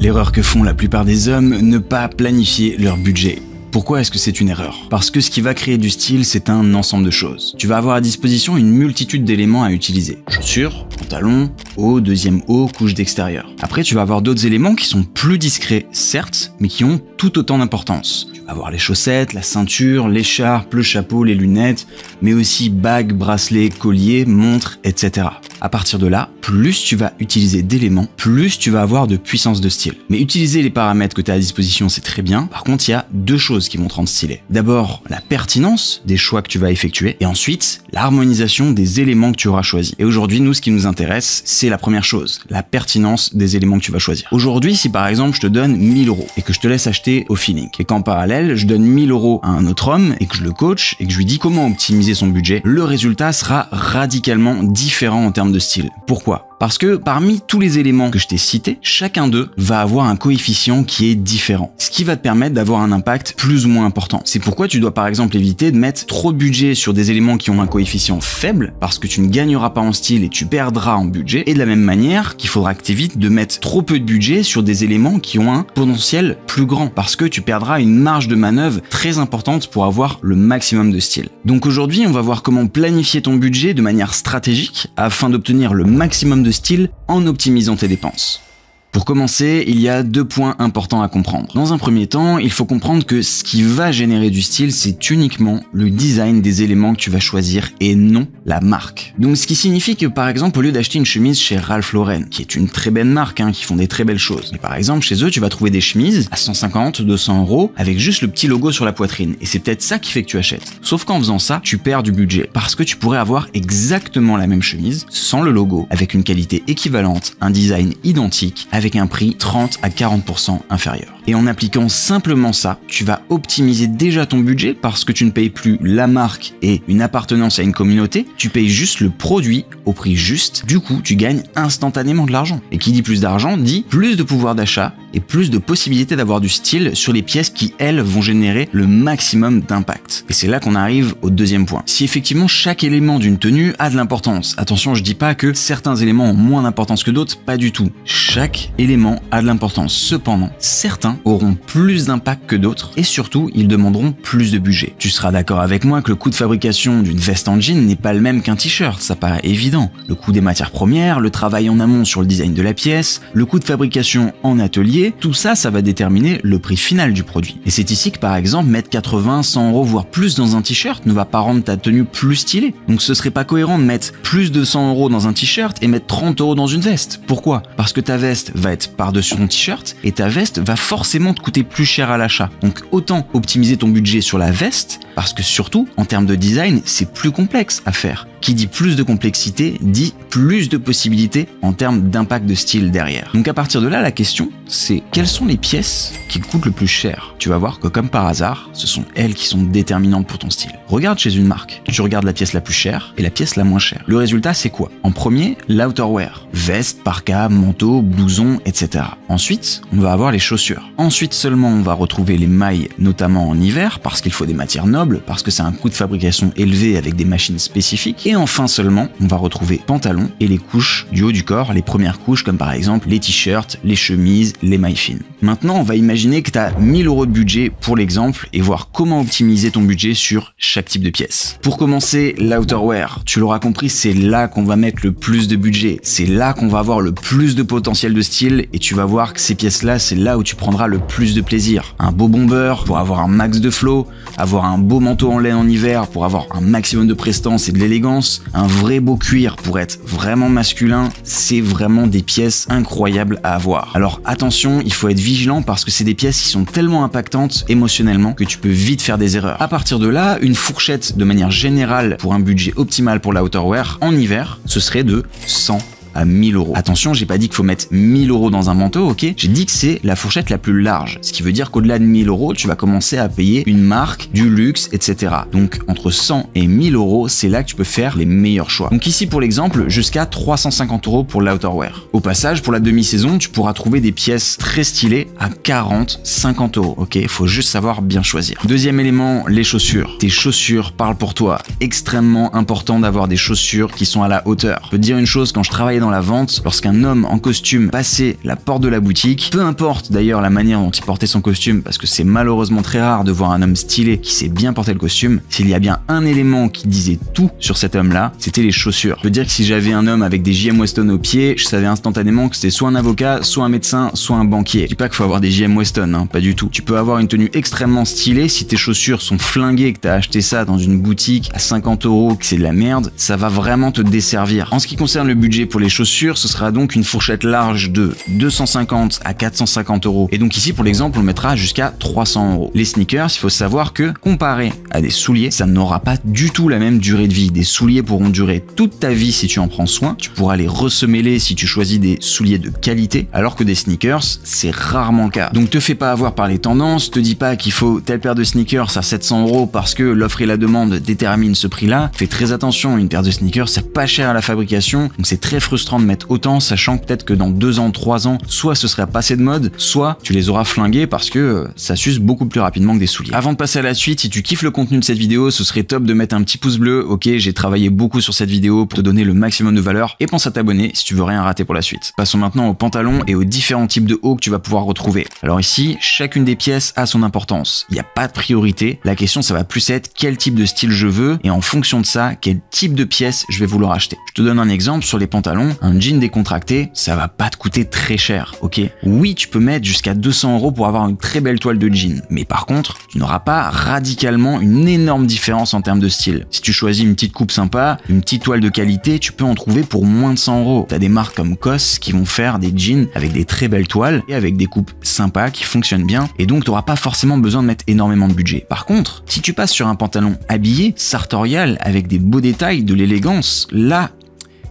L'erreur que font la plupart des hommes, ne pas planifier leur budget. Pourquoi est-ce que c'est une erreur? Parce que ce qui va créer du style, c'est un ensemble de choses. Tu vas avoir à disposition une multitude d'éléments à utiliser. Chaussures, pantalon, haut, deuxième haut, couche d'extérieur. Après, tu vas avoir d'autres éléments qui sont plus discrets, certes, mais qui ont tout autant d'importance. Avoir les chaussettes, la ceinture, l'écharpe, le chapeau, les lunettes, mais aussi bagues, bracelets, colliers, montres, etc. À partir de là, plus tu vas utiliser d'éléments, plus tu vas avoir de puissance de style. Mais utiliser les paramètres que tu as à disposition, c'est très bien. Par contre, il y a deux choses qui vont te rendre stylé. D'abord, la pertinence des choix que tu vas effectuer, et ensuite, l'harmonisation des éléments que tu auras choisis. Et aujourd'hui, nous, ce qui nous intéresse, c'est la première chose, la pertinence des éléments que tu vas choisir. Aujourd'hui, si par exemple, je te donne 1000 euros et que je te laisse acheter au feeling, et qu'en parallèle, je donne 1000 euros à un autre homme et que je le coach et que je lui dis comment optimiser son budget, le résultat sera radicalement différent en termes de style. Pourquoi? Parce que parmi tous les éléments que je t'ai cités, chacun d'eux va avoir un coefficient qui est différent, ce qui va te permettre d'avoir un impact plus ou moins important. C'est pourquoi tu dois par exemple éviter de mettre trop de budget sur des éléments qui ont un coefficient faible, parce que tu ne gagneras pas en style et tu perdras en budget, et de la même manière qu'il faudra que tu évites de mettre trop peu de budget sur des éléments qui ont un potentiel plus grand, parce que tu perdras une marge de manœuvre très importante pour avoir le maximum de style. Donc aujourd'hui, on va voir comment planifier ton budget de manière stratégique afin d'obtenir le maximum de style en optimisant tes dépenses. Pour commencer, il y a deux points importants à comprendre. Dans un premier temps, il faut comprendre que ce qui va générer du style, c'est uniquement le design des éléments que tu vas choisir et non la marque. Donc ce qui signifie que par exemple, au lieu d'acheter une chemise chez Ralph Lauren, qui est une très belle marque, hein, qui font des très belles choses, mais par exemple chez eux, tu vas trouver des chemises à 150, 200 euros avec juste le petit logo sur la poitrine. Et c'est peut-être ça qui fait que tu achètes. Sauf qu'en faisant ça, tu perds du budget parce que tu pourrais avoir exactement la même chemise sans le logo, avec une qualité équivalente, un design identique, un prix 30 à 40% inférieur. Et en appliquant simplement ça, tu vas optimiser déjà ton budget parce que tu ne payes plus la marque et une appartenance à une communauté, tu payes juste le produit au prix juste. Du coup, tu gagnes instantanément de l'argent. Et qui dit plus d'argent dit plus de pouvoir d'achat et plus de possibilités d'avoir du style sur les pièces qui, elles, vont générer le maximum d'impact. Et c'est là qu'on arrive au deuxième point. Si effectivement chaque élément d'une tenue a de l'importance, attention, je dis pas que certains éléments ont moins d'importance que d'autres, pas du tout. Chaque élément a de l'importance. Cependant, certains auront plus d'impact que d'autres et surtout ils demanderont plus de budget. Tu seras d'accord avec moi que le coût de fabrication d'une veste en jean n'est pas le même qu'un t-shirt, ça paraît évident. Le coût des matières premières, le travail en amont sur le design de la pièce, le coût de fabrication en atelier, tout ça, ça va déterminer le prix final du produit. Et c'est ici que par exemple mettre 80, 100 euros voire plus dans un t-shirt ne va pas rendre ta tenue plus stylée. Donc ce serait pas cohérent de mettre plus de 100 euros dans un t-shirt et mettre 30 euros dans une veste. Pourquoi? Parce que ta veste va être par-dessus ton t-shirt et ta veste va forcément forcément te coûter plus cher à l'achat. Donc autant optimiser ton budget sur la veste, parce que surtout, en termes de design, c'est plus complexe à faire. Qui dit plus de complexité dit plus de possibilités en termes d'impact de style derrière. Donc à partir de là, la question, c'est quelles sont les pièces qui coûtent le plus cher? Tu vas voir que comme par hasard, ce sont elles qui sont déterminantes pour ton style. Regarde chez une marque, tu regardes la pièce la plus chère et la pièce la moins chère. Le résultat, c'est quoi? En premier, l'outerwear. Veste, parka, manteau, blouson, etc. Ensuite, on va avoir les chaussures. Ensuite seulement, on va retrouver les mailles, notamment en hiver, parce qu'il faut des matières nobles, parce que c'est un coût de fabrication élevé avec des machines spécifiques. Et enfin seulement, on va retrouver pantalons et les couches du haut du corps, les premières couches comme par exemple les t-shirts, les chemises, les mailles. Maintenant, on va imaginer que tu as 1000 euros de budget pour l'exemple et voir comment optimiser ton budget sur chaque type de pièce. Pour commencer, l'outerwear, tu l'auras compris, c'est là qu'on va mettre le plus de budget, c'est là qu'on va avoir le plus de potentiel de style et tu vas voir que ces pièces-là, c'est là où tu prendras le plus de plaisir. Un beau bomber pour avoir un max de flow, avoir un beau manteau en laine en hiver pour avoir un maximum de prestance et de l'élégance, un vrai beau cuir pour être vraiment masculin, c'est vraiment des pièces incroyables à avoir. Alors attention, il faut être vigilant parce que c'est des pièces qui sont tellement impactantes émotionnellement que tu peux vite faire des erreurs. À partir de là, une fourchette de manière générale pour un budget optimal pour l'outerwear en hiver, ce serait de 100 à 1000 euros. Attention, j'ai pas dit qu'il faut mettre 1000 euros dans un manteau, ok? J'ai dit que c'est la fourchette la plus large. Ce qui veut dire qu'au-delà de 1000 euros, tu vas commencer à payer une marque, du luxe, etc. Donc entre 100 et 1000 euros, c'est là que tu peux faire les meilleurs choix. Donc ici pour l'exemple, jusqu'à 350 euros pour l'outerwear. Au passage, pour la demi-saison, tu pourras trouver des pièces très stylées à 40, 50 euros, ok? Faut juste savoir bien choisir. Deuxième élément, les chaussures. Tes chaussures parlent pour toi. Extrêmement important d'avoir des chaussures qui sont à la hauteur. Je peux dire une chose, quand je travaille dans la vente lorsqu'un homme en costume passait la porte de la boutique. Peu importe d'ailleurs la manière dont il portait son costume, parce que c'est malheureusement très rare de voir un homme stylé qui sait bien porter le costume. S'il y a bien un élément qui disait tout sur cet homme-là, c'était les chaussures. Je veux dire que si j'avais un homme avec des JM Weston au pied, je savais instantanément que c'était soit un avocat, soit un médecin, soit un banquier. Je dis pas qu'il faut avoir des JM Weston, hein, pas du tout. Tu peux avoir une tenue extrêmement stylée si tes chaussures sont flinguées, que t'as acheté ça dans une boutique à 50 euros, que c'est de la merde, ça va vraiment te desservir. En ce qui concerne le budget pour les chaussures, ce sera donc une fourchette large de 250 à 450 euros. Et donc ici, pour l'exemple, on mettra jusqu'à 300 euros. Les sneakers, il faut savoir que comparé à des souliers, ça n'aura pas du tout la même durée de vie. Des souliers pourront durer toute ta vie si tu en prends soin. Tu pourras les ressemeler si tu choisis des souliers de qualité, alors que des sneakers, c'est rarement le cas. Donc te fais pas avoir par les tendances, te dis pas qu'il faut telle paire de sneakers à 700 euros parce que l'offre et la demande déterminent ce prix-là. Fais très attention, une paire de sneakers, c'est pas cher à la fabrication, donc c'est très frustrant de mettre autant, sachant peut-être que dans 2 ans, 3 ans, soit ce sera passé de mode, soit tu les auras flingués parce que ça s'use beaucoup plus rapidement que des souliers. Avant de passer à la suite, si tu kiffes le contenu de cette vidéo, ce serait top de mettre un petit pouce bleu. Ok, j'ai travaillé beaucoup sur cette vidéo pour te donner le maximum de valeur et pense à t'abonner si tu veux rien rater pour la suite. Passons maintenant aux pantalons et aux différents types de hauts que tu vas pouvoir retrouver. Alors ici, chacune des pièces a son importance. Il n'y a pas de priorité. La question, ça va plus être quel type de style je veux et en fonction de ça, quel type de pièce je vais vouloir acheter. Je te donne un exemple sur les pantalons. Un jean décontracté, ça va pas te coûter très cher, ok? Oui, tu peux mettre jusqu'à 200 euros pour avoir une très belle toile de jean. Mais par contre, tu n'auras pas radicalement une énorme différence en termes de style. Si tu choisis une petite coupe sympa, une petite toile de qualité, tu peux en trouver pour moins de 100 euros. T'as des marques comme COS qui vont faire des jeans avec des très belles toiles et avec des coupes sympas qui fonctionnent bien et donc tu n'auras pas forcément besoin de mettre énormément de budget. Par contre, si tu passes sur un pantalon habillé, sartorial, avec des beaux détails, de l'élégance, là,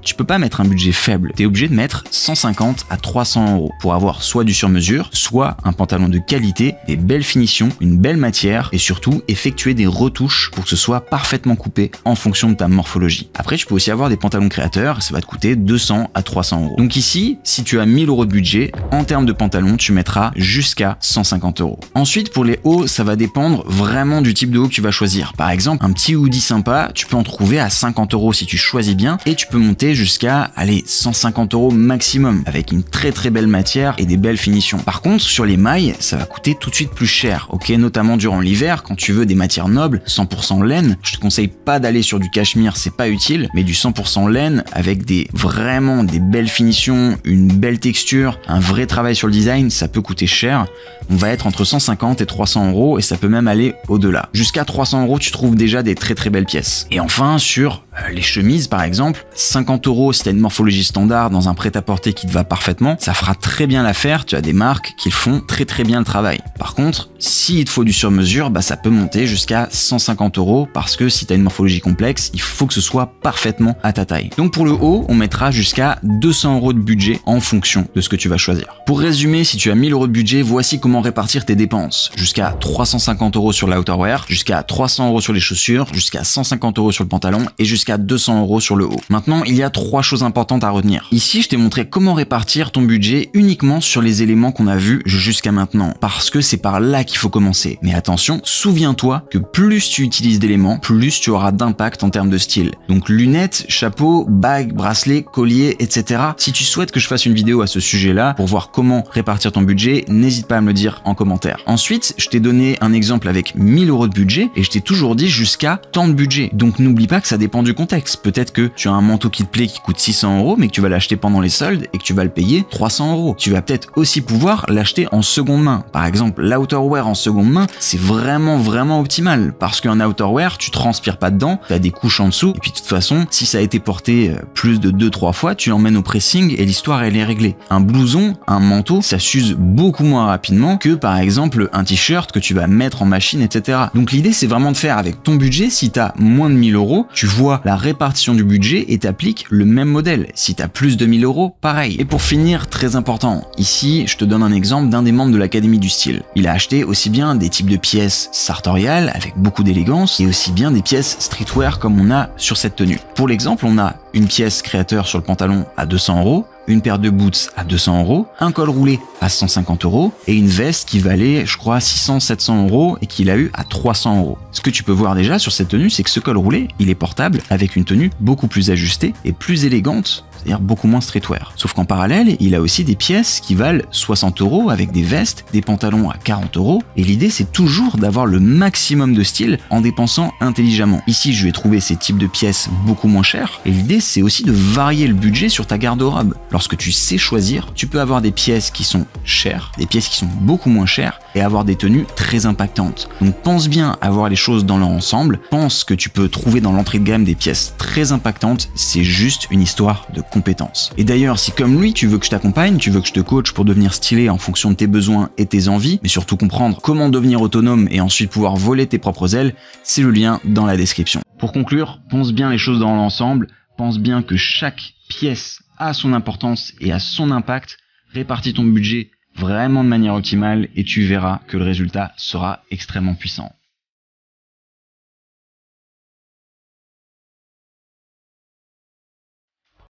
tu peux pas mettre un budget faible. Tu es obligé de mettre 150 à 300 euros pour avoir soit du sur-mesure, soit un pantalon de qualité, des belles finitions, une belle matière et surtout effectuer des retouches pour que ce soit parfaitement coupé en fonction de ta morphologie. Après, tu peux aussi avoir des pantalons créateurs, ça va te coûter 200 à 300 euros. Donc ici, si tu as 1000 euros de budget, en termes de pantalon, tu mettras jusqu'à 150 euros. Ensuite, pour les hauts, ça va dépendre vraiment du type de haut que tu vas choisir. Par exemple, un petit hoodie sympa, tu peux en trouver à 50 euros si tu choisis bien et tu peux monter jusqu'à, allez, 150 euros maximum, avec une très très belle matière et des belles finitions. Par contre, sur les mailles, ça va coûter tout de suite plus cher, ok? Notamment durant l'hiver, quand tu veux des matières nobles, 100% laine, je te conseille pas d'aller sur du cachemire, c'est pas utile, mais du 100% laine avec des vraiment des belles finitions, une belle texture, un vrai travail sur le design, ça peut coûter cher. On va être entre 150 et 300 euros et ça peut même aller au-delà. Jusqu'à 300 euros, tu trouves déjà des très très belles pièces. Et enfin, sur euh, les chemises par exemple, 50 euros si t'as une morphologie standard dans un prêt-à-porter qui te va parfaitement, ça fera très bien l'affaire, tu as des marques qui font très très bien le travail. Par contre, s'il te faut du sur-mesure, bah ça peut monter jusqu'à 150 euros parce que si t'as une morphologie complexe, il faut que ce soit parfaitement à ta taille. Donc pour le haut, on mettra jusqu'à 200 euros de budget en fonction de ce que tu vas choisir. Pour résumer, si tu as 1000 euros de budget, voici comment répartir tes dépenses. Jusqu'à 350 euros sur l'outerwear, jusqu'à 300 euros sur les chaussures, jusqu'à 150 euros sur le pantalon et jusqu'à 200 euros sur le haut. Maintenant, il y a trois choses importantes à retenir. Ici, je t'ai montré comment répartir ton budget uniquement sur les éléments qu'on a vus jusqu'à maintenant, parce que c'est par là qu'il faut commencer. Mais attention, souviens-toi que plus tu utilises d'éléments, plus tu auras d'impact en termes de style. Donc lunettes, chapeau, bague, bracelet, collier, etc. Si tu souhaites que je fasse une vidéo à ce sujet-là pour voir comment répartir ton budget, n'hésite pas à me le dire en commentaire. Ensuite, je t'ai donné un exemple avec 1000 euros de budget et je t'ai toujours dit jusqu'à tant de budget. Donc n'oublie pas que ça dépend du Peut-être que tu as un manteau qui te plaît qui coûte 600 euros, mais que tu vas l'acheter pendant les soldes et que tu vas le payer 300 euros. Tu vas peut-être aussi pouvoir l'acheter en seconde main. Par exemple, l'outerwear en seconde main, c'est vraiment vraiment optimal parce qu'un outerwear, tu transpires pas dedans, tu as des couches en dessous et puis de toute façon, si ça a été porté euh, plus de 2-3 fois, tu l'emmènes au pressing et l'histoire elle est réglée. Un blouson, un manteau, ça s'use beaucoup moins rapidement que par exemple un t-shirt que tu vas mettre en machine, etc. Donc l'idée c'est vraiment de faire avec ton budget, si tu as moins de 1000 euros, tu vois la répartition du budget et t'appliques le même modèle. Si tu as plus de 1000 euros, pareil. Et pour finir, très important, ici je te donne un exemple d'un des membres de l'Académie du style. Il a acheté aussi bien des types de pièces sartoriales avec beaucoup d'élégance et aussi bien des pièces streetwear comme on a sur cette tenue. Pour l'exemple, on a une pièce créateur sur le pantalon à 200 euros, une paire de boots à 200 euros, un col roulé à 150 euros et une veste qui valait, je crois, 600-700 euros et qu'il a eu à 300 euros. Ce que tu peux voir déjà sur cette tenue, c'est que ce col roulé, il est portable avec une tenue beaucoup plus ajustée et plus élégante c'est-à-dire beaucoup moins streetwear. Sauf qu'en parallèle, il a aussi des pièces qui valent 60 euros avec des vestes, des pantalons à 40 euros. Et l'idée, c'est toujours d'avoir le maximum de style en dépensant intelligemment. Ici, je vais trouver ces types de pièces beaucoup moins chères. Et l'idée, c'est aussi de varier le budget sur ta garde-robe. Lorsque tu sais choisir, tu peux avoir des pièces qui sont chères, des pièces qui sont beaucoup moins chères et avoir des tenues très impactantes. Donc pense bien à voir les choses dans leur ensemble. Pense que tu peux trouver dans l'entrée de gamme des pièces très impactantes. C'est juste une histoire de compétences. Et d'ailleurs, si comme lui, tu veux que je t'accompagne, tu veux que je te coach pour devenir stylé en fonction de tes besoins et tes envies, mais surtout comprendre comment devenir autonome et ensuite pouvoir voler tes propres ailes, c'est le lien dans la description. Pour conclure, pense bien les choses dans l'ensemble, pense bien que chaque pièce a son importance et a son impact, répartis ton budget vraiment de manière optimale et tu verras que le résultat sera extrêmement puissant.